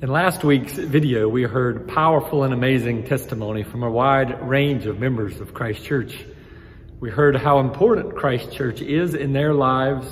In last week's video, we heard powerful and amazing testimony from a wide range of members of Christ Church. We heard how important Christ Church is in their lives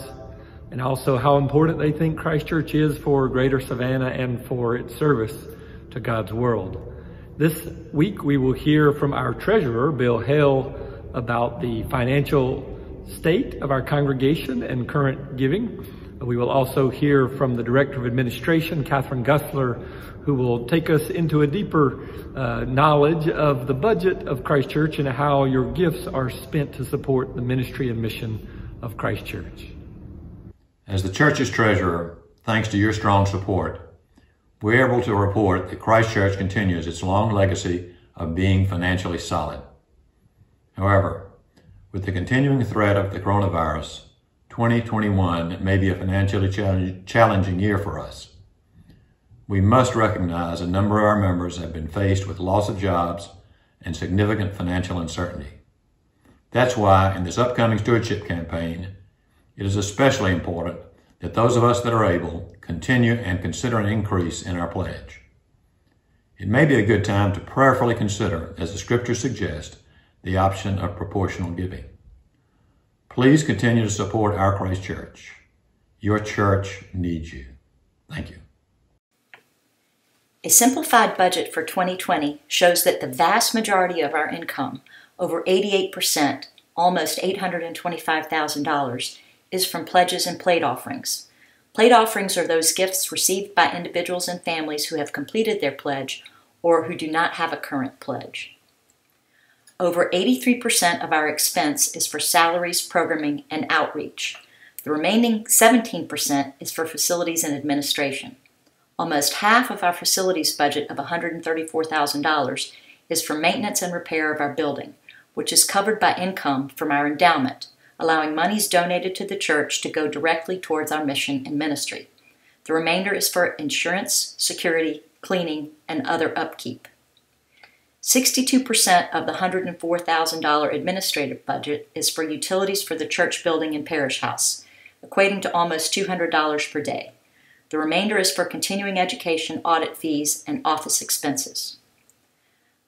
and also how important they think Christ Church is for Greater Savannah and for its service to God's world. This week, we will hear from our treasurer, Bill Hale, about the financial state of our congregation and current giving. We will also hear from the Director of Administration, Catherine Gussler, who will take us into a deeper uh, knowledge of the budget of Christ Church and how your gifts are spent to support the ministry and mission of Christ Church. As the church's treasurer, thanks to your strong support, we're able to report that Christ Church continues its long legacy of being financially solid. However, with the continuing threat of the coronavirus, 2021 may be a financially challenging year for us. We must recognize a number of our members have been faced with loss of jobs and significant financial uncertainty. That's why in this upcoming stewardship campaign, it is especially important that those of us that are able continue and consider an increase in our pledge. It may be a good time to prayerfully consider, as the scriptures suggest, the option of proportional giving. Please continue to support our Christ Church. Your church needs you. Thank you. A simplified budget for 2020 shows that the vast majority of our income, over 88%, almost $825,000, is from pledges and plate offerings. Plate offerings are those gifts received by individuals and families who have completed their pledge or who do not have a current pledge. Over 83% of our expense is for salaries, programming, and outreach. The remaining 17% is for facilities and administration. Almost half of our facilities budget of $134,000 is for maintenance and repair of our building, which is covered by income from our endowment, allowing monies donated to the church to go directly towards our mission and ministry. The remainder is for insurance, security, cleaning, and other upkeep. 62% of the $104,000 administrative budget is for utilities for the church building and parish house, equating to almost $200 per day. The remainder is for continuing education, audit fees, and office expenses.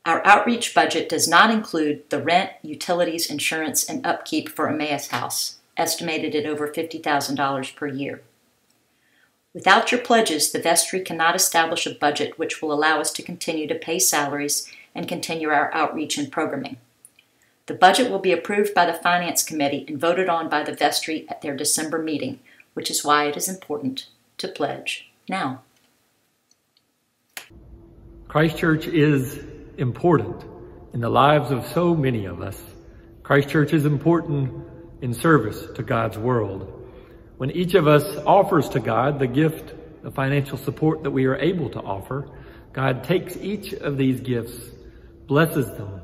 Our outreach budget does not include the rent, utilities, insurance, and upkeep for Emmaus House, estimated at over $50,000 per year. Without your pledges, the vestry cannot establish a budget which will allow us to continue to pay salaries and continue our outreach and programming. The budget will be approved by the Finance Committee and voted on by the vestry at their December meeting, which is why it is important to pledge now. Christ Church is important in the lives of so many of us. Christ Church is important in service to God's world. When each of us offers to God the gift of financial support that we are able to offer, God takes each of these gifts blesses them,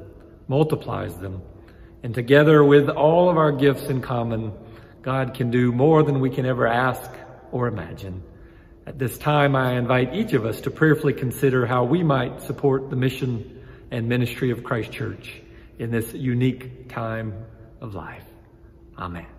multiplies them. And together with all of our gifts in common, God can do more than we can ever ask or imagine. At this time, I invite each of us to prayerfully consider how we might support the mission and ministry of Christ Church in this unique time of life. Amen.